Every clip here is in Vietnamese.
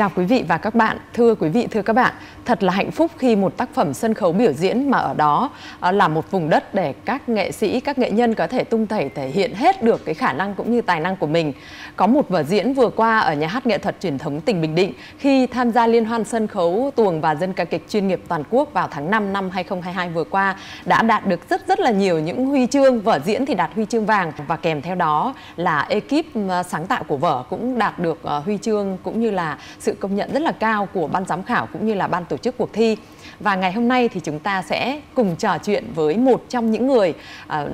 Chào quý vị và các bạn. Thưa quý vị, thưa các bạn, thật là hạnh phúc khi một tác phẩm sân khấu biểu diễn mà ở đó à, là một vùng đất để các nghệ sĩ, các nghệ nhân có thể tung thể thể hiện hết được cái khả năng cũng như tài năng của mình. Có một vở diễn vừa qua ở nhà hát nghệ thuật truyền thống tỉnh Bình Định khi tham gia liên hoan sân khấu tuồng và dân ca kịch chuyên nghiệp toàn quốc vào tháng 5 năm 2022 vừa qua đã đạt được rất rất là nhiều những huy chương. Vở diễn thì đạt huy chương vàng và kèm theo đó là ekip à, sáng tạo của vở cũng đạt được à, huy chương cũng như là sự sự công nhận rất là cao của ban giám khảo cũng như là ban tổ chức cuộc thi. Và ngày hôm nay thì chúng ta sẽ cùng trò chuyện với một trong những người uh,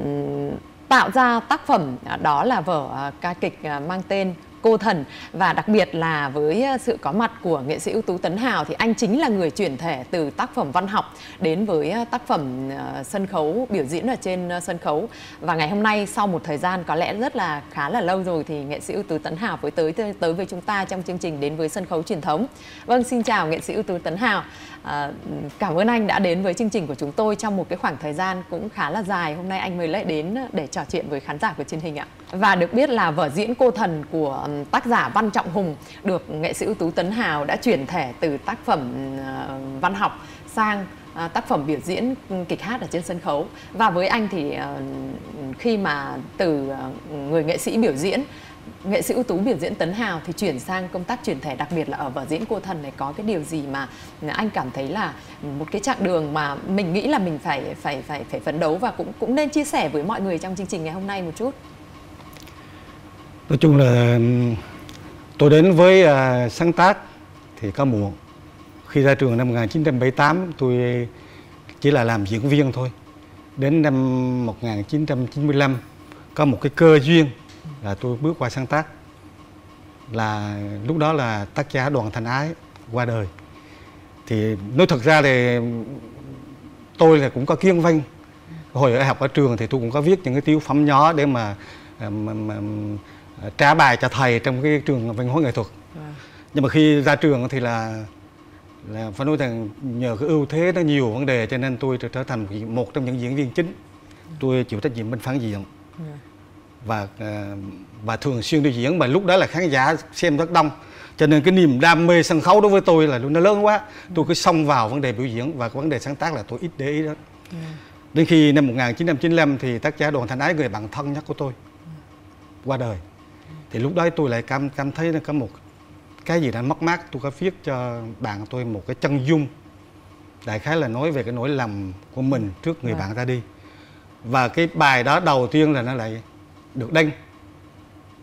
tạo ra tác phẩm à, đó là vở uh, ca kịch uh, mang tên cô thần và đặc biệt là với ờ, sự có mặt của nghệ sĩ ưu tú Tấn Hào thì anh chính là người chuyển thể từ tác phẩm văn học đến với ờ, tác phẩm ờ, sân khấu, biểu diễn ở trên sân khấu và ngày hôm nay sau một thời gian có lẽ rất là khá là lâu rồi thì nghệ sĩ ưu tú Tấn Hào với tới tới với chúng ta trong chương trình đến với sân khấu truyền thống. Vâng xin chào nghệ sĩ ưu tú Tấn Hào. À, cảm ơn anh đã đến với chương trình của chúng tôi trong một cái khoảng thời gian cũng khá là dài. Hôm nay anh mới lại đến để trò chuyện với khán giả của truyền hình ạ. Và được biết là vở diễn cô thần của tác giả Văn Trọng Hùng được nghệ sĩ ưu tú Tấn Hào đã chuyển thể từ tác phẩm ờ, văn học sang ờ, tác phẩm biểu diễn kịch hát ở trên sân khấu và với anh thì khi mà từ người nghệ sĩ biểu diễn nghệ sĩ ưu tú biểu diễn Tấn Hào thì chuyển sang công tác chuyển thể đặc biệt là ở vở diễn cô thần này có cái điều gì mà anh cảm thấy là một cái chặng đường mà mình nghĩ là mình phải phải phải phải phấn đấu và cũng cũng nên chia sẻ với mọi người trong chương trình ngày hôm nay một chút? Nói chung là tôi đến với uh, sáng tác thì có muộn. Khi ra trường năm 1978 tôi chỉ là làm diễn viên thôi. Đến năm 1995 có một cái cơ duyên là tôi bước qua sáng tác. Là lúc đó là tác giả đoàn thành ái qua đời. Thì nói thật ra thì tôi là cũng có kiên vinh hồi ở học ở trường thì tôi cũng có viết những cái tiêu phẩm nhỏ để mà, mà, mà trả bài cho thầy trong cái trường văn hóa nghệ thuật. À. nhưng mà khi ra trường thì là là phải nói rằng nhờ cái ưu thế nó nhiều vấn đề cho nên tôi trở thành một trong những diễn viên chính. Tôi chịu trách nhiệm bên phản diện. Yeah. Và à, và thường xuyên đi diễn. Mà lúc đó là khán giả xem rất đông. Cho nên cái niềm đam mê sân khấu đối với tôi là nó lớn quá. Tôi cứ xông vào vấn đề biểu diễn. Và vấn đề sáng tác là tôi ít để ý đó. Yeah. đến khi năm 1995 thì tác giả đoàn thành ái người bạn thân nhất của tôi qua đời. Thì lúc đó tôi lại cảm cảm thấy là có một cái gì đó mất mát. Tôi có viết cho bạn tôi một cái chân dung. Đại khái là nói về cái nỗi lầm của mình trước người à. bạn ra đi. Và cái bài đó đầu tiên là nó lại được đăng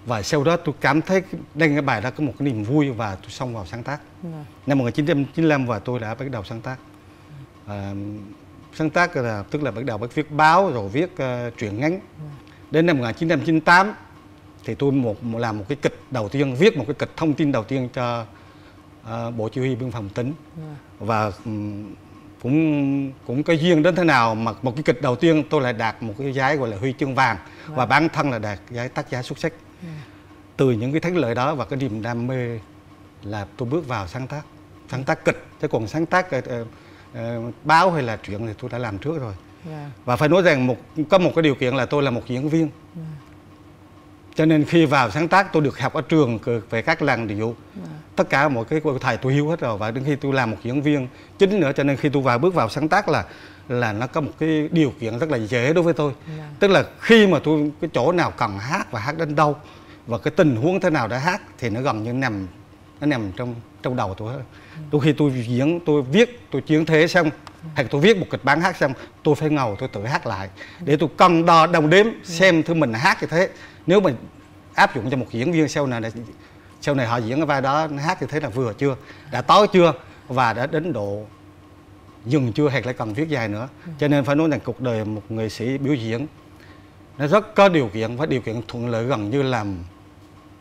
và sau đó tôi cảm thấy đăng cái bài đó có một cái niềm vui và tôi xông vào sáng tác. À. năm 1995 và tôi đã bắt đầu sáng tác. À, sáng tác là tức là bắt đầu bắt viết báo rồi viết uh, truyện ngắn. Đến năm 1998 thì tôi một làm một cái kịch đầu tiên viết một cái kịch thông tin đầu tiên cho uh, bộ chỉ huy biên phòng tỉnh. Yeah. và um, cũng cũng cái duyên đến thế nào mà một cái kịch đầu tiên tôi lại đạt một cái giải gọi là huy chương vàng wow. và bản thân là đạt giải tác giả xuất sắc yeah. từ những cái thắng lợi đó và cái niềm đam mê là tôi bước vào sáng tác sáng tác kịch chứ còn sáng tác uh, uh, báo hay là truyện thì tôi đã làm trước rồi yeah. và phải nói rằng một có một cái điều kiện là tôi là một diễn viên yeah cho nên khi vào sáng tác tôi được học ở trường về các làn điệu à. tất cả mọi cái thầy tôi hiểu hết rồi. Và đến khi tôi làm một diễn viên chính nữa cho nên khi tôi vào bước vào sáng tác là là nó có một cái điều kiện rất là dễ đối với tôi. Yeah. tức là khi mà tôi cái chỗ nào cần hát và hát đến đâu và cái tình huống thế nào để hát thì nó gần như nằm nó nằm trong trong đầu tôi hết. Ừ. đôi khi tôi diễn tôi viết tôi chiến thế xong hay tôi viết một kịch bản hát xong tôi phải ngầu tôi tự hát lại để tôi cân đo đồng đếm xem thứ mình hát như thế nếu mà áp dụng cho một diễn viên sau này sau này họ diễn cái vai đó hát như thế là vừa chưa đã tối chưa và đã đến độ dừng chưa hay lại cần viết dài nữa cho nên phải nói rằng cuộc đời một nghệ sĩ biểu diễn nó rất có điều kiện và điều kiện thuận lợi gần như làm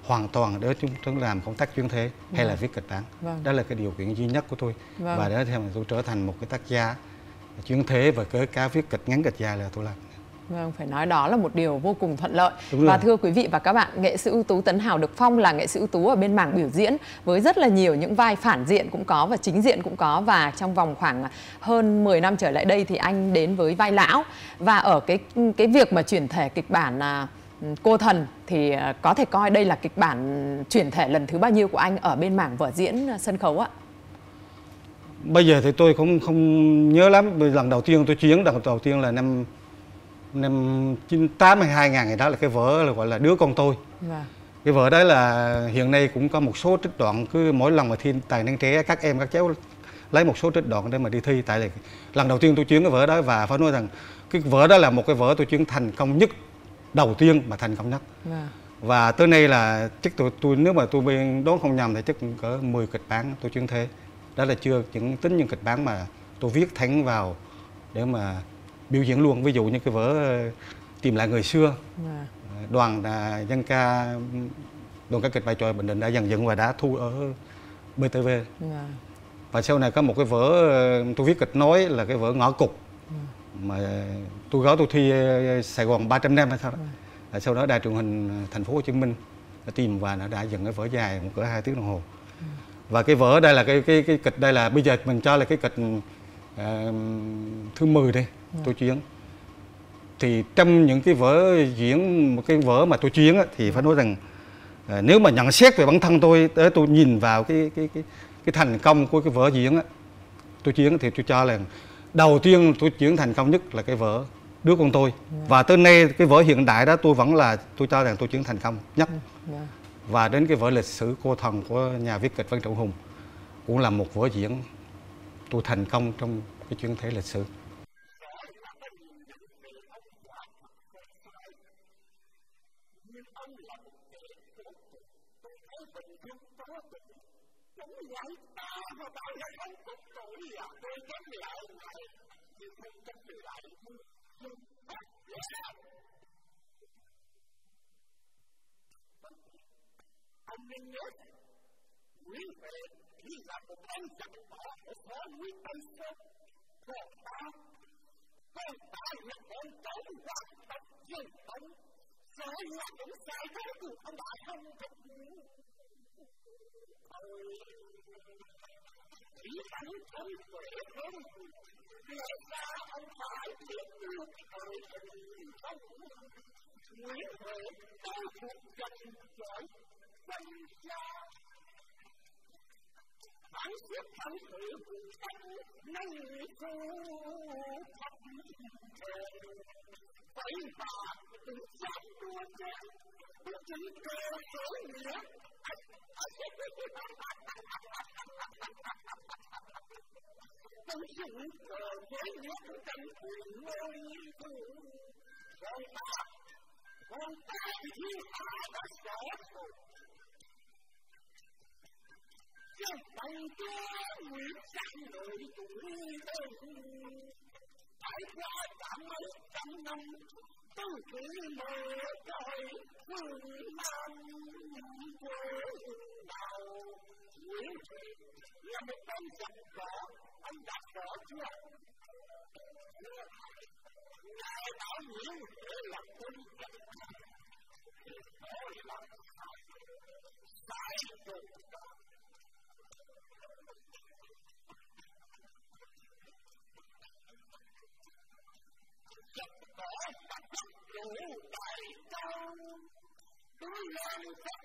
hoàn toàn để chúng tôi làm công tác chuyên thế hay là vâng. viết kịch bản vâng. đó là cái điều kiện duy nhất của tôi vâng. và để theo tôi trở thành một cái tác gia chuyên thế và kể cả viết kịch ngắn kịch dài là tôi làm Vâng, phải nói đó là một điều vô cùng thuận lợi. Và thưa quý vị và các bạn, nghệ sĩ ưu tú Tấn Hào được phong là nghệ sĩ ưu tú ở bên mảng biểu diễn với rất là nhiều những vai phản diện cũng có và chính diện cũng có và trong vòng khoảng hơn 10 năm trở lại đây thì anh đến với vai lão và ở cái cái việc mà chuyển thể kịch bản là cô thần thì ờ, có thể coi đây là kịch bản chuyển thể lần thứ bao nhiêu của anh ở bên mảng vở diễn sân khấu ạ? Bây giờ thì tôi cũng không nhớ lắm. Lần đầu tiên tôi chuyến lần đầu tiên là năm năm 98 hay 2000 ngày đó là cái vở là gọi là đứa con tôi. Vâng. Cái vở đấy là hiện nay cũng có một số trích đoạn cứ mỗi lần mà thi tài năng trẻ các em các cháu lấy một số trích đoạn để mà đi thi tại là lần đầu tiên tôi chuyến cái vở đó và phải nói rằng cái vở đó là một cái vở tôi chuyến thành công nhất đầu tiên mà thành công nhất. Dạ. và tới nay là chắc tôi, tôi nếu mà tôi bên đoán không nhầm thì chắc cũng cỡ 10 kịch bản tôi chuyên thế đó là chưa những tính những kịch bản mà tôi viết thẳng vào để mà biểu diễn luôn ví dụ như cái vở tìm lại người xưa. Dạ. đoàn à, dân ca đoàn ca kịch bài tròi bình định đã dần dựng và đã thu ở btv. Dạ. và sau này có một cái vở tôi viết kịch nói là cái vở ngõ cục yeah mà tôi gói tôi thi ờ, Sài Gòn 300 năm hay sao đó. Sau đó đài truyền hình thành phố Hồ Chí Minh đã tìm và nó đã dựng cái vở dài một cỡ hai tiếng đồng hồ. Và cái vở đây là cái cái cái kịch đây là bây giờ mình cho là cái kịch uh, thứ 10 đây, ừ. Tôi chuyến. Thì trong những cái vở diễn một cái vở mà tôi chuyến á, thì phải nói rằng uh, nếu mà nhận xét về bản thân tôi để tôi nhìn vào cái cái cái cái thành công của cái vở diễn á, tôi chuyến thì tôi cho là đầu tiên tôi chuyển thành công nhất là cái vở đứa con tôi yeah. Dạ. và tới nay cái vở hiện đại đó tôi vẫn là tôi cho rằng tôi chuyển thành công nhất yeah. Dạ. và đến cái vở lịch sử cô thần của nhà viết kịch Văn Trọng Hùng cũng là một vở diễn tôi thành công trong cái chuyến thể lịch sử anh nên nhớ quý vị như là một con giặc bỏ của phó quý Tây sơ còn ta còn ta là con cháu hoàng tộc dân tộc phải là những sai trái của ông bà không thực chỉ thẳng không khỏe hơn lẽ ra ông phải biết được thời hình không Nguyễn Huệ cao thuộc dòng giỏi dân cha bản xếp thân thượng thân nâng phu thật vậy mà tự dám đua chém tự chỉ cơ sở nghĩa tự dụng cờ với nghĩa tâm quyền ngôi con ta con ta thiên hạ đã sợ chân bằng cho nguyện sang người tuổi tôi trải qua cả mấy trăm năm từ khi mở trời phương nam quê nào nguyễn thị là một tên giặc võ anh đã rõ chưa ngài bảo nguyễn để là quân giặc thì đó là sai lòng làm tất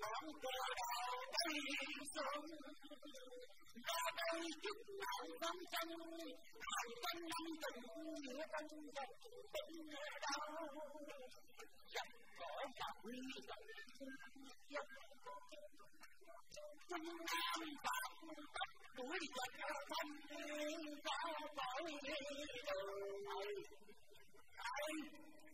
ngọn cờ đỏ đầy sông và đây chúc ngàn năm chân hàng trăm năm tình nghĩa tân vật tình đau dập cỏ và quy động Trung Nam Bắc tất đuổi cao dân Tuổi tên thân Đã nơi đầu chiều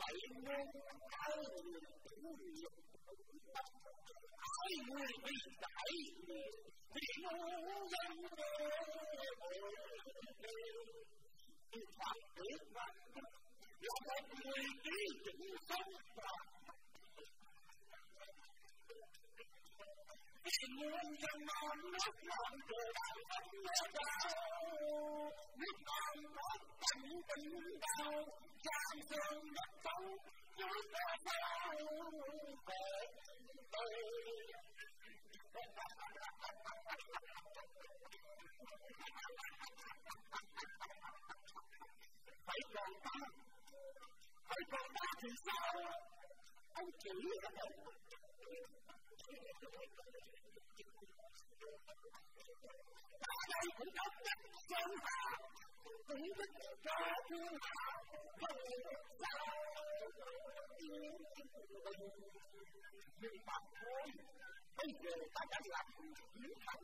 tâm đâu phải người tập nghiệp muốn ai người bị đại vì ngu dân thoát tuyệt vọng là một người trí chỉnh sống và vì muốn dân non nước non từ đạo tâm mơ đạo nước non có tận tình đau giam thương đất cho thiên hạ sao về sao anh chỉ nhưng mà thôi bây giờ ta đã làm chiến thành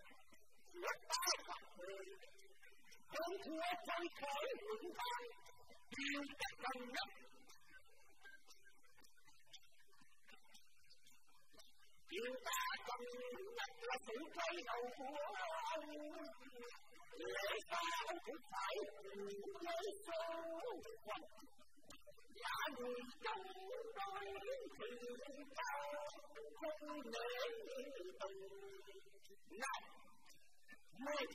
rất ta là người hơn thua phân khởi vững vàng điều ta cần nhất điều ta cần nhất là sự quay đầu của ông lấy sao cũng phải lấy số phận giả người trong đôi thì cao không nể tình nào mười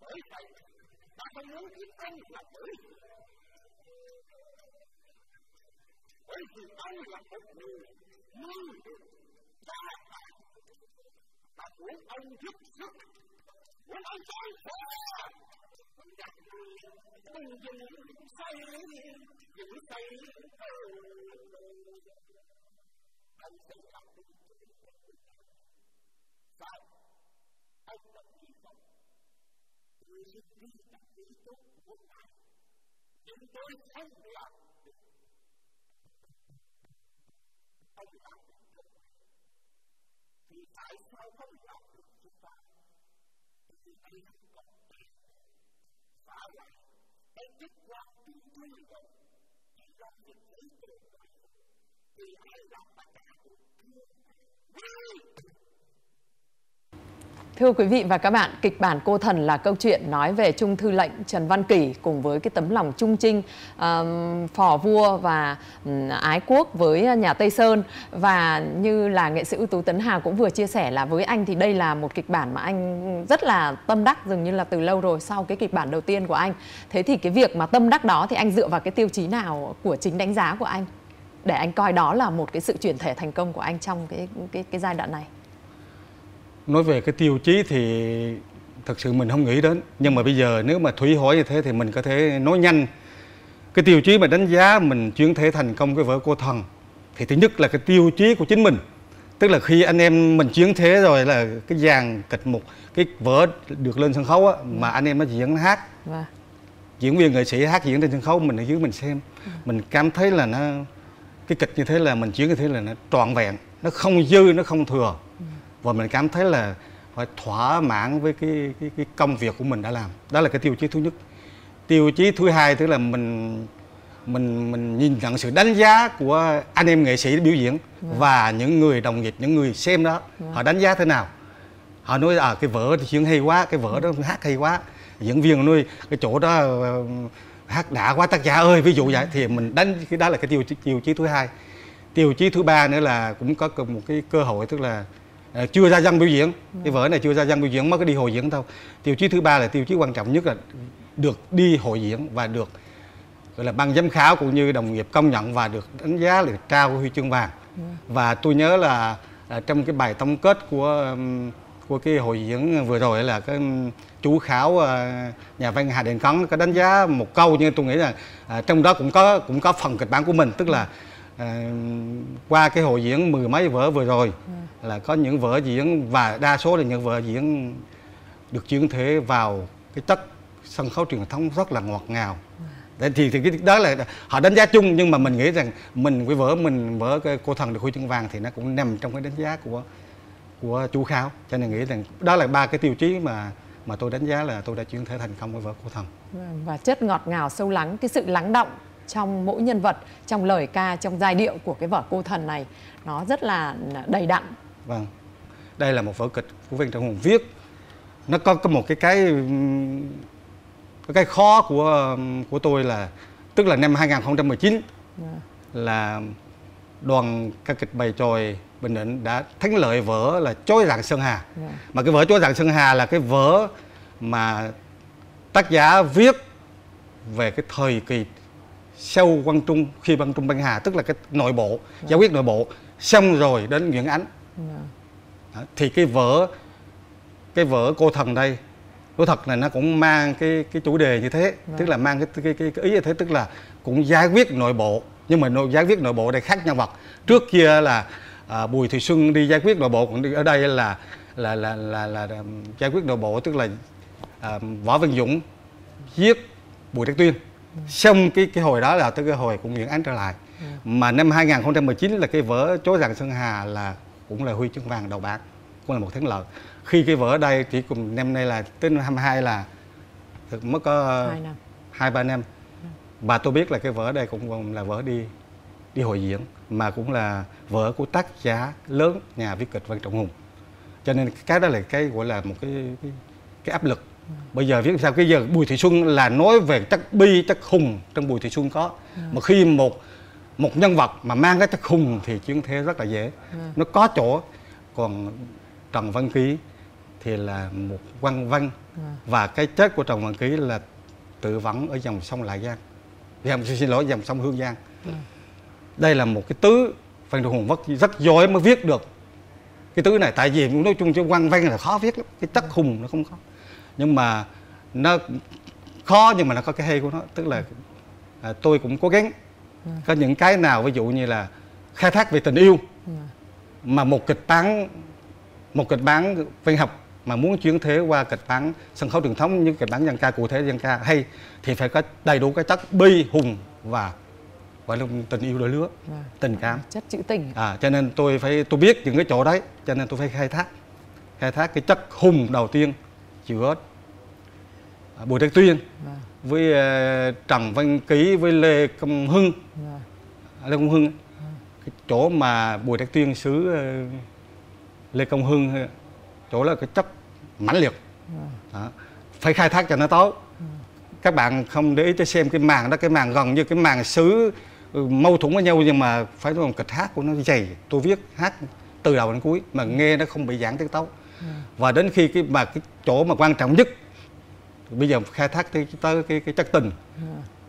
bởi vậy ta không muốn biết anh là bởi bởi vì anh là một người nhưng ta ta muốn anh giúp sức When I'm going forward, Thank you si rischia questo. Fala è di quanto intuito il nostro centro Thưa quý vị và các bạn, kịch bản Cô Thần là câu chuyện nói về Trung Thư lệnh Trần Văn Kỷ cùng với cái tấm lòng trung trinh, um, phò vua và um, ái quốc với nhà Tây Sơn. Và như là nghệ sĩ ưu tú Tấn Hà cũng vừa chia sẻ là với anh thì đây là một kịch bản mà anh rất là tâm đắc dường như là từ lâu rồi sau cái kịch bản đầu tiên của anh. Thế thì cái việc mà tâm đắc đó thì anh dựa vào cái tiêu chí nào của chính đánh giá của anh? Để anh coi đó là một cái sự chuyển thể thành công của anh trong cái cái cái giai đoạn này nói về cái tiêu chí thì thật sự mình không nghĩ đến. Nhưng mà bây giờ nếu mà thủy hỏi như thế thì mình có thể nói nhanh. Cái tiêu chí mà đánh giá mình chuyển thể thành công cái vở cô thần thì thứ nhất là cái tiêu chí của chính mình. Tức là khi anh em mình chuyển thế rồi là cái dàn kịch mục cái vở được lên sân khấu á, mà anh em nó diễn nó hát. Vâng. diễn viên nghệ sĩ hát diễn trên sân khấu mình ở dưới mình xem. Mình cảm thấy là nó cái kịch như thế là mình chuyển như thế là nó trọn vẹn nó không dư nó không thừa và mình cảm thấy là phải thỏa mãn với cái, cái cái công việc của mình đã làm. Đó là cái tiêu chí thứ nhất. Tiêu chí thứ hai tức là mình mình mình nhìn nhận sự đánh giá của anh em nghệ sĩ biểu diễn và những người đồng nghiệp những người xem đó họ đánh giá thế nào? Họ nói à cái vở thì diễn hay quá cái vở đó hát hay quá. Diễn viên nói cái chỗ đó ờ, hát đã quá tác giả ơi. Ví dụ vậy. Thì mình đánh cái đó là cái tiêu chí, tiêu chí thứ hai. Tiêu chí thứ ba nữa là cũng có một cái cơ hội tức là chưa ra dân biểu diễn. Cái vở này chưa ra dân biểu diễn mới có đi hội diễn đâu tiêu chí thứ ba là tiêu chí quan trọng nhất là được đi hội diễn và được gọi là ban giám khảo cũng như đồng nghiệp công nhận và được đánh giá là trao huy chương vàng. Và tôi nhớ là, là trong cái bài tổng kết của của cái hội diễn vừa rồi là cái chủ khảo ờ, nhà văn Hà Đình Cấn có đánh giá một câu nhưng tôi nghĩ là à, trong đó cũng có cũng có phần kịch bản của mình. Tức là à, qua cái hội diễn mười mấy vở vừa rồi là có những vở diễn và đa số là những vở diễn được chuyển thể vào cái chất sân khấu truyền thống rất là ngọt ngào. Thì thì cái đó là họ đánh giá chung nhưng mà mình nghĩ rằng mình cái vở mình vở cái cô thần được huy chương vàng thì nó cũng nằm trong cái đánh giá của của chú kháo cho nên nghĩ rằng đó là ba cái tiêu chí mà mà tôi đánh giá là tôi đã chuyển thể thành công với vở cô thần. Vâng, và chất ngọt ngào sâu lắng cái sự lắng động trong mỗi nhân vật trong lời ca trong giai điệu của cái vở cô thần này. Nó rất là đầy đặn. Vâng. Đây là một vở kịch của viên trọng hùng viết. Nó có có một cái cái cái khó của của tôi là tức là năm 2019 Vâng. là đoàn ca kịch bày tròi Bình Định đã thắng lợi vở là Chối rạng Sơn Hà. Vâng. mà cái vở Chối rạng Sơn Hà là cái vở mà tác giả viết về cái thời kỳ sau Quang Trung khi Quang Trung băng hà tức là cái nội bộ giải quyết nội bộ xong rồi đến Nguyễn Ánh Vâng. đó. thì cái vở cái vở cô thần đây nói thật là nó cũng mang cái cái chủ đề như thế Vâng. tức là mang cái, cái cái cái ý như thế tức là cũng giải quyết nội bộ nhưng mà nội giải quyết nội bộ đây khác nhân vật trước kia là à, Bùi Thị Xuân đi giải quyết nội bộ còn ở đây là là là là, là, là giải quyết nội bộ tức là à, Võ Văn Dũng giết Bùi Đắc Tuyên xong cái cái hồi đó là tới cái hồi cũng Nguyễn Ánh trở lại. Mà năm 2019 là cái vở Chối rằng Sơn Hà là cũng là huy chương vàng đầu bạc cũng là một thắng lợi. Khi cái vở ở đây chỉ cùng năm nay là tới năm 22 là thực mất có hai năm. hai ba năm. Và tôi biết là cái vở ở đây cũng là vở đi đi hội diễn mà cũng là vở của tác giả lớn nhà viết kịch Văn Trọng Hùng. Cho nên cái đó là cái gọi là một cái cái, cái áp lực bây giờ viết sao cái giờ Bùi Thị Xuân là nói về chất bi chất hùng trong Bùi Thị Xuân có. Mà khi một một nhân vật mà mang cái chất hùng thì chuyển thế rất là dễ. Nó có chỗ. Còn Trần Văn Ký thì là một quan văn. Và cái chết của Trần Văn Ký là tự vẫn ở dòng sông Lại Giang. Dòng xin lỗi dòng sông Hương Giang. Đây là một cái tứ Phan Trọng Hùng rất rất giỏi mới viết được cái tứ này. Tại vì nói chung cho quan văn là khó viết lắm. Cái chất hùng nó không có nhưng mà nó khó nhưng mà nó có cái hay của nó tức là à, tôi cũng cố gắng. Có những cái nào ví dụ như là khai thác về tình yêu mà một kịch bản một kịch bản văn học mà muốn chuyển thế qua kịch bản sân khấu truyền thống như kịch bản dân ca cụ thể dân ca hay thì phải có đầy đủ cái chất bi hùng và gọi là tình yêu đôi lứa Vâng. tình cảm. Chất trữ tình. À, cho nên tôi phải tôi biết những cái chỗ đấy cho nên tôi phải khai thác. Khai thác cái chất hùng đầu tiên giữa à, Bùi Đắc Tuyên Vâng. với ờ, Trần Văn Ký với Lê Công Hưng. Vâng. À, Lê Công Hưng. Ấy. cái chỗ mà Bùi Đắc Tuyên xứ ờ, Lê Công Hưng ấy, chỗ là cái chất mãnh liệt. Đó. phải khai thác cho nó tốt. Các bạn không để ý tới xem cái màn đó cái màn gần như cái màn xứ ừ, mâu thuẫn với nhau nhưng mà phải nói kịch hát của nó dày. Tôi viết hát từ đầu đến cuối mà nghe nó không bị giãn tiết tấu và đến khi cái mà cái chỗ mà quan trọng nhất bây giờ khai thác tới, tới cái, cái chất tình.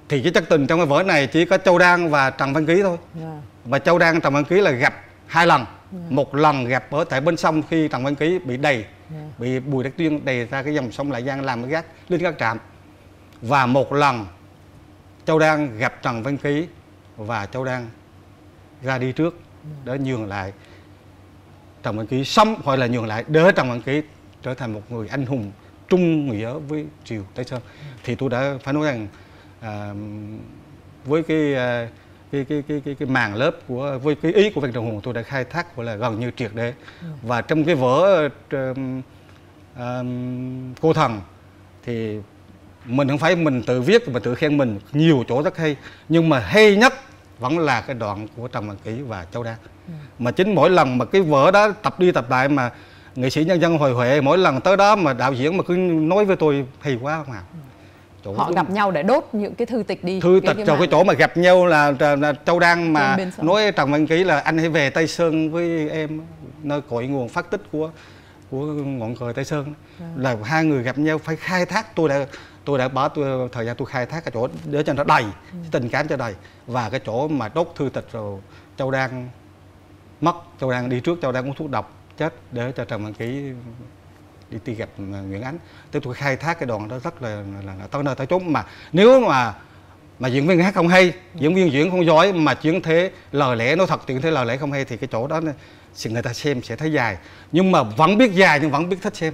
Thì cái chất tình trong cái vở này chỉ có Châu Đan và Trần Văn Ký thôi. Vâng. và Châu Đan Trần Văn Ký là gặp hai lần. Một lần gặp ở tại bên sông khi Trần Văn Ký bị đầy bị Bùi Đắc Tuyên đầy ra cái dòng sông Lại Giang làm cái gác lên gác trạm. Và một lần Châu Đan gặp Trần Văn Ký và Châu Đan ra đi trước để nhường lại. Trần Văn Ký sống hoặc là nhường lại để Trần Văn Ký trở thành một người anh hùng trung nghĩa với triều Tây Sơn. Thì tôi đã phải nói rằng à, với cái, à, cái, cái cái cái cái màn lớp của với cái ý của Văn Trọng Hùng tôi đã khai thác gọi là gần như triệt để. Và trong cái vở um, um, cô thần thì mình không phải mình tự viết mà tự khen mình nhiều chỗ rất hay nhưng mà hay nhất vẫn là cái đoạn của Trần Văn kỷ và Châu Đan mà chính mỗi lần mà cái vở đó tập đi tập lại mà nghệ sĩ nhân dân hồi huệ mỗi lần tới đó mà đạo diễn mà cứ nói với tôi hay quá không ạ chỗ họ gặp nhau để đốt những cái thư tịch đi thư tịch trong cái chỗ mà gặp nhau là, là, Châu Đan mà nói Trần Văn Ký là anh hãy về Tây Sơn với em nơi cội nguồn phát tích của của ngọn cờ Tây Sơn. Là hai người gặp nhau phải khai thác tôi đã tôi đã bỏ tôi, thời gian tôi khai thác cái chỗ để cho nó đầy tình cảm cho đầy. Và cái chỗ mà đốt thư tịch rồi Châu Đan mất Châu Đan đi trước Châu Đan uống thuốc độc chết để cho Trần Văn Ký đi đi gặp à, Nguyễn Ánh. Tức tôi khai thác cái đoạn đó rất là là, là tới nơi tới chốn. Mà nếu mà mà diễn viên hát không hay diễn viên diễn không giỏi mà chuyển thế lời lẽ nó thật chuyển thế lời lẽ không hay thì cái chỗ đó thì người ta xem sẽ thấy dài. Nhưng mà vẫn biết dài nhưng vẫn biết thích xem.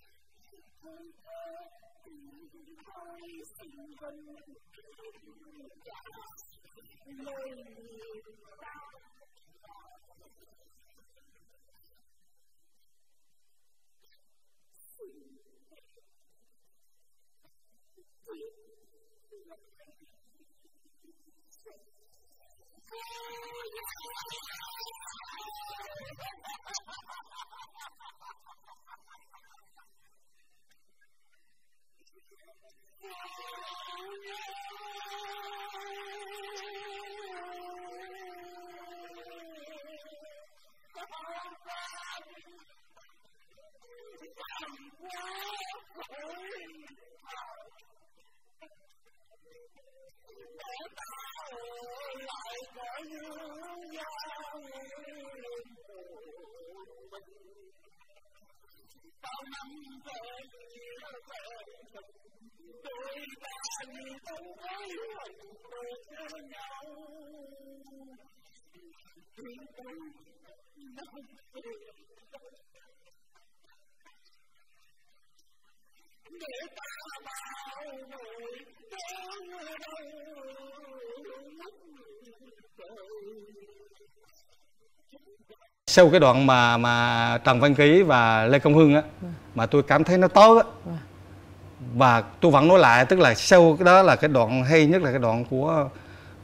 Oh, 我花红，好花红，好花红，bao năm rồi nhiều rồi đôi ta như không thấy hạnh đời theo nhau. Để ta bao người đau đau lúc đời sau cái đoạn mà mà Trần Văn Ký và Lê Công Hưng á vâng. mà tôi cảm thấy nó tốt á vâng. và tôi vẫn nói lại tức là sau đó là cái đoạn hay nhất là cái đoạn của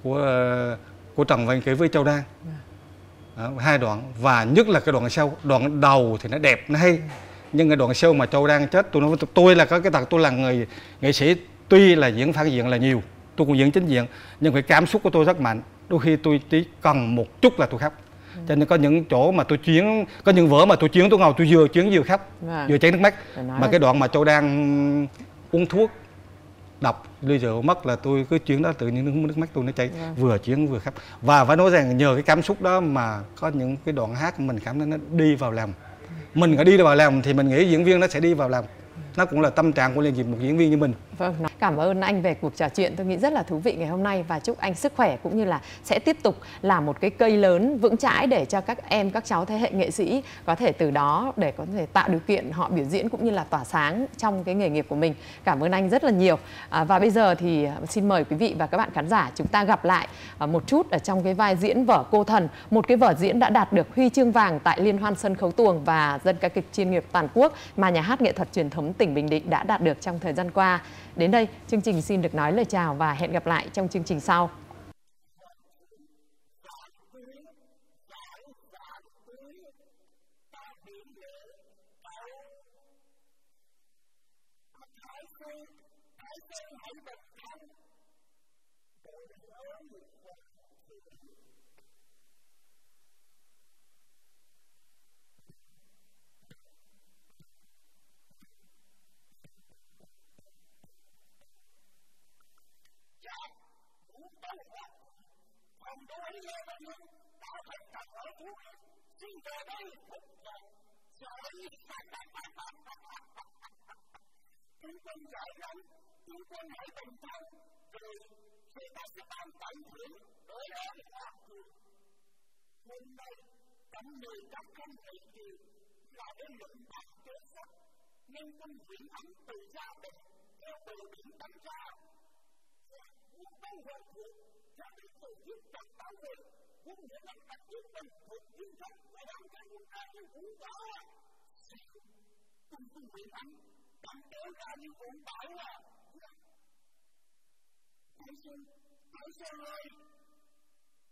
của của Trần Văn Ký với Châu Đan. Vâng. Đó, hai đoạn. Và nhất là cái đoạn sau. Đoạn đầu thì nó đẹp nó hay. Nhưng cái đoạn sau mà Châu Đan chết tôi nói tôi là có cái tật tôi là người nghệ sĩ tuy là diễn phản diện là nhiều tôi cũng diễn chính diện nhưng cái cảm xúc của tôi rất mạnh. Đôi khi tôi chỉ cần một chút là tôi khóc cho nên có những chỗ mà tôi chuyến có những vở mà tôi chuyến tôi ngồi tôi vừa chuyến vừa khóc Vâng. vừa chảy nước mắt. Mà cái đoạn mà châu đang uống thuốc độc ly rượu mất là tôi cứ chuyến đó tự nhiên nước, nước mắt tôi nó chảy. Vâng. vừa chuyến vừa khóc và phải nói rằng nhờ cái cảm xúc đó mà có những cái đoạn hát mình cảm thấy nó đi vào lòng. Mình có đi vào lòng thì mình nghĩ diễn viên nó sẽ đi vào lòng nó cũng là tâm trạng của một diễn viên như mình Vâng, cảm ơn anh về cuộc trò chuyện tôi nghĩ rất là thú vị ngày hôm nay và chúc anh sức khỏe cũng như là sẽ tiếp tục là một cái cây lớn vững chãi để cho các em các cháu thế hệ nghệ sĩ có thể từ đó để có thể tạo điều kiện họ biểu diễn cũng như là tỏa sáng trong cái nghề nghiệp của mình. Cảm ơn anh rất là nhiều. À, và bây giờ thì à, xin mời quý vị và các bạn khán giả chúng ta gặp lại à, một chút ở trong cái vai diễn vở Cô Thần, một cái vở diễn đã đạt được huy chương vàng tại Liên hoan sân khấu tuồng và dân ca kịch chuyên nghiệp toàn quốc mà nhà hát nghệ thuật truyền thống tỉnh Bình Định đã đạt được trong thời gian qua. Đến đây, chương trình xin được nói lời chào và hẹn gặp lại trong chương trình sau. cũng tới hoạt còn tôi lê văn hưng đã thành thật xin về đây phục vụ rồi chúng quân giỏi lắm chúng quân hãy bình thân rồi người ta sẽ ban tận thưởng ở đó hoa thượng hôm nay tâm người ta không thị gì là để luận bàn kế sách nên quân chuyển ấm từ gia đình theo từ biển đánh ra những ban hoàn thượng ra để tổ chức trận bảo vệ quân sẽ làm tập trung mình một chính sách và làm các quân ta như vũ võ cùng cùng với ấm càng kéo ra những vụ bảo là Đại sư, Đại sư ơi,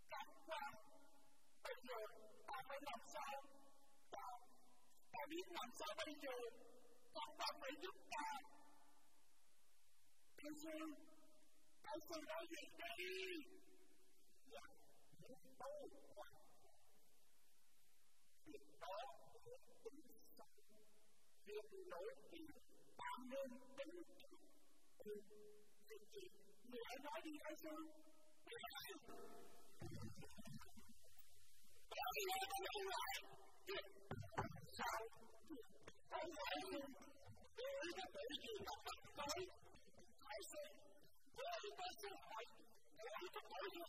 các quan, bây giờ ta phải làm sao? Ta, ta biết làm sao bây giờ, các quan phải giúp ta. Đại sư, al soldado de Israel. Ya, no está igual. Está pensando que no tiene tan buen punto de que no hay validación real. Pero si no tiene igual, que hay alguien que es de peligro, que es de peligro, Holy person, right? Holy the Holy,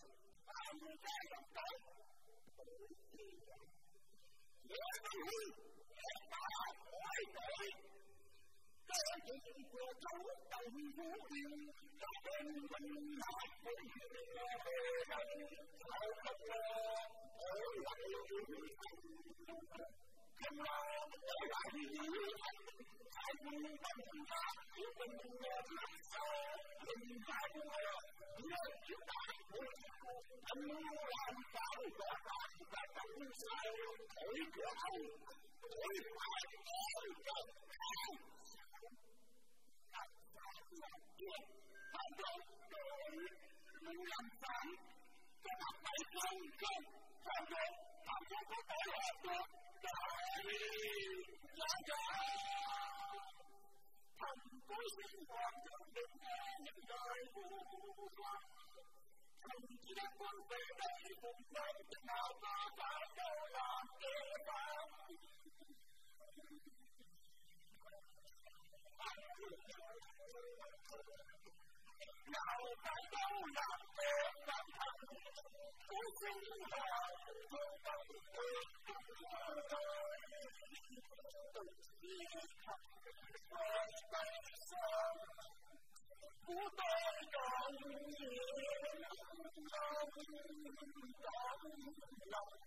I am the God of God. Yes, the Holy, yes, the God, holy, holy. God is the God of the Holy, the Holy, the Holy, the Holy, the Holy, the Holy, the Holy, mình là bên đồng thảo không lo, ở lại không lo, ở lại hai quân bằng ta, mình làm sao, mình phải lo, nhớ chúng ta anh làm sao và làm và không sao, thổi của ông, thổi phải ơi, chuyện phải được rồi mình làm phải cho bạn phải không không không được bạn không có thể làm được rồi là rồi không có sinh hoạt được được nghe những lời buồn không chỉ đã quân về đây cùng với tình nào có phải đâu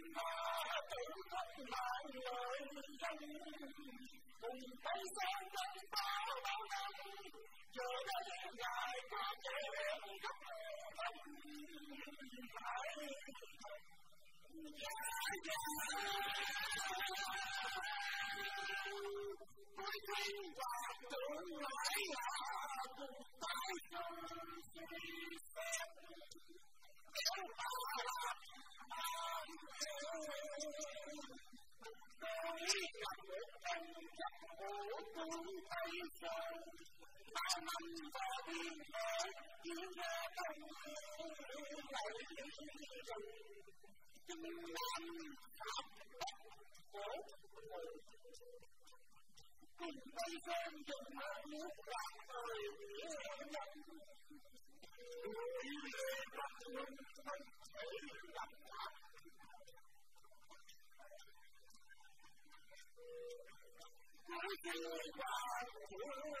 làm kế hoạch nào phải đâu làm việc làm thân tôi xin vào tôi tâm tôi